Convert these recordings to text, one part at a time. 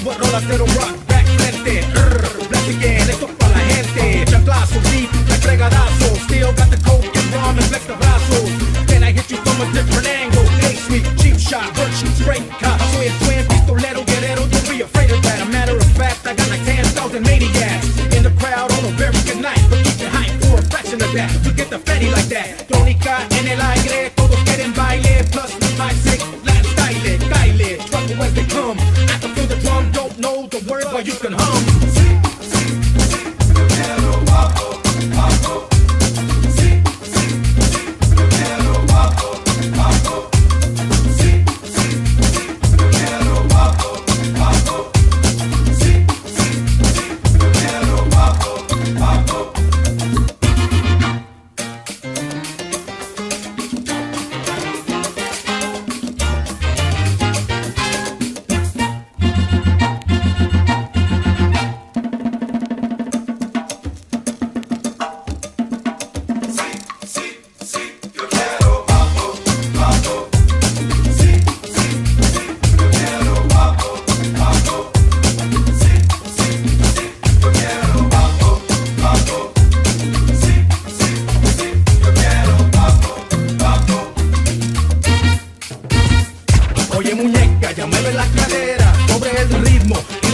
a rolas de rock back frente. Rrr, bless again, esto es para la gente. Chanclazo deep, like fregadazo. Still got the coke and rum and flex the brazos. Then I hit you from a different angle. Hey, sweet, cheap shot, virtue straight cop. Soy el twin, pistolero, guerrero. Don't be afraid of that. A matter of fact, I got like 10,000 maniacs in the crowd on a very good night. But keep it hype for a fraction of that. You get the fatty like that. Tónica en el aire, todos quieren baile. Plus, my six, know the word, but you can hum.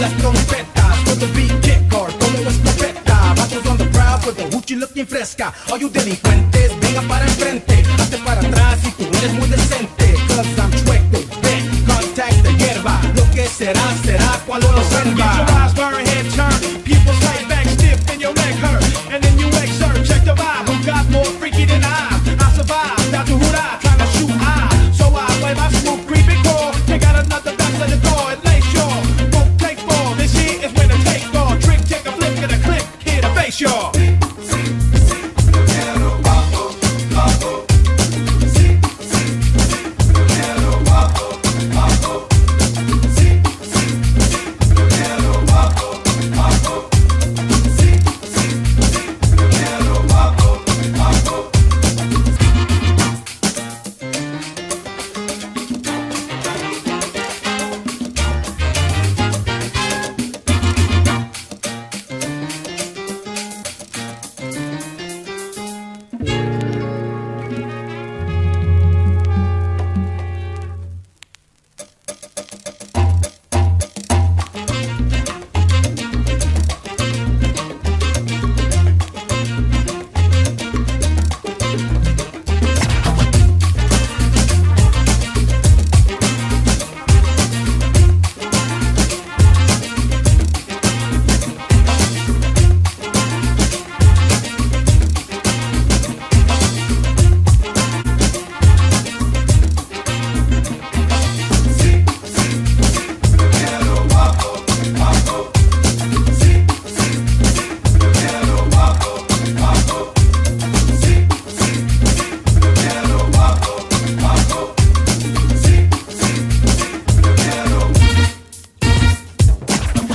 las trompetas. Con el pinche cortón y los profetas Machos on the prowl con el huchi looking fresca. Oye, delincuentes, venga para enfrente Hazte para atrás si tú eres muy decente.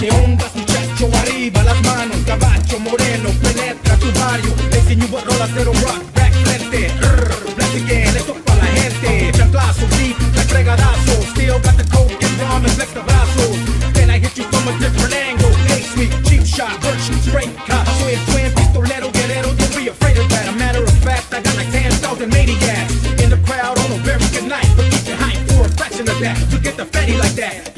¿Qué ondas muchacho? Arriba las manos, caballo moreno, penetra tu barrio. Le enseño rolas de rock, back frente. Again, esto es para la gente. Chanclazo, deep, like fregadazo. Still got the coke and rum and flex the brazos. Then I hit you from a different angle. Hey, sweet, cheap shot, virtue straight cop. Soy el twin, pistolero, guerrero. Don't be afraid of that. A matter of fact, I got like 10,000 maniacs in the crowd on a very good night. But keep it hype for a fraction of that. You get the fatty like that.